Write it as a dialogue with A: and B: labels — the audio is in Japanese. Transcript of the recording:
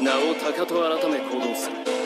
A: 名を高と改め行動する。